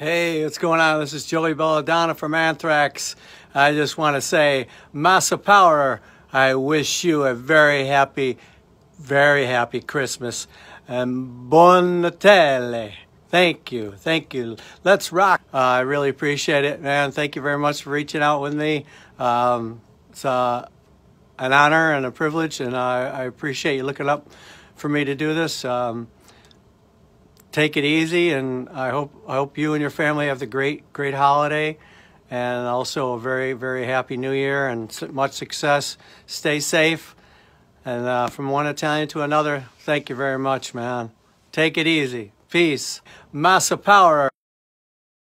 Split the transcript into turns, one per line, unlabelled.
Hey, what's going on? This is Joey Belladonna from Anthrax. I just want to say, Massa Power, I wish you a very happy, very happy Christmas and Buon Natale. Thank you. Thank you. Let's rock. Uh, I really appreciate it, man. Thank you very much for reaching out with me. Um, it's uh, an honor and a privilege, and I, I, appreciate you looking up for me to do this. Um, take it easy, and I hope I hope you and your family have the great great holiday, and also a very very happy New Year and much success. Stay safe, and uh, from one Italian to another, thank you very much, man. Take it easy. Peace. Massa power.